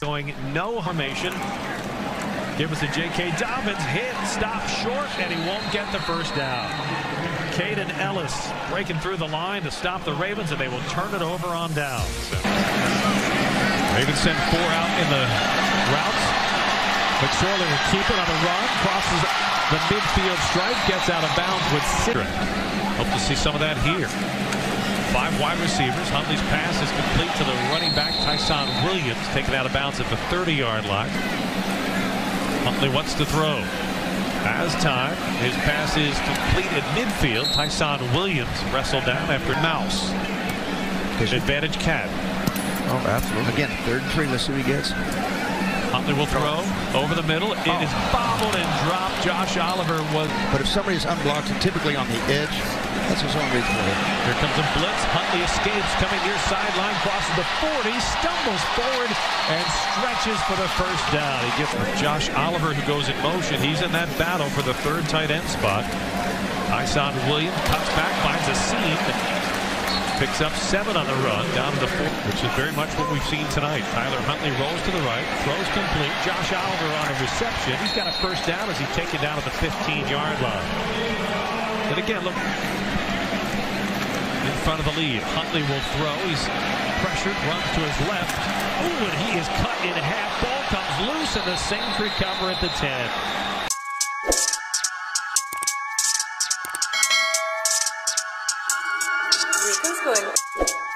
Going. No formation. Give us a J.K. Dobbins hit, stop short, and he won't get the first down. Kaden Elliss breaking through the line to stop the Ravens, and they will turn it over on downs. Ravens send four out in the routes. McSorley will keep it on a run, crosses the midfield stripe, gets out of bounds with six. Hope to see some of that here. Five wide receivers. Huntley's pass is complete to the running back, Tyson Williams, taken out of bounds at the 30-yard line. Huntley wants to throw. Has time. His pass is complete at midfield. Tyson Williams wrestled down after Mouse. Advantage cat. Oh, absolutely. Again, third and three. Let's see what he gets. Huntley will throw over the middle. It oh. is bobbled and dropped. Josh Oliver was. But if somebody is unblocked, and typically on the edge, that's his own reason for it. Here comes a blitz. Huntley escapes, coming near sideline, crosses the 40, stumbles forward, and stretches for the first down. He gets Josh Oliver, who goes in motion. He's in that battle for the third tight end spot. Tyson Williams cuts back, finds a seam, picks up seven on the run, down to the four, which is very much what we've seen tonight. Tyler Huntley rolls to the right, throws complete. Josh Oliver on a reception. He's got a first down as he takes it down at the 15-yard line. And again, look, in front of the lead. Huntley will throw. He's pressured, runs to his left. Ooh, and he is cut in half. Ball comes loose, and the Saints recover at the 10. week is going.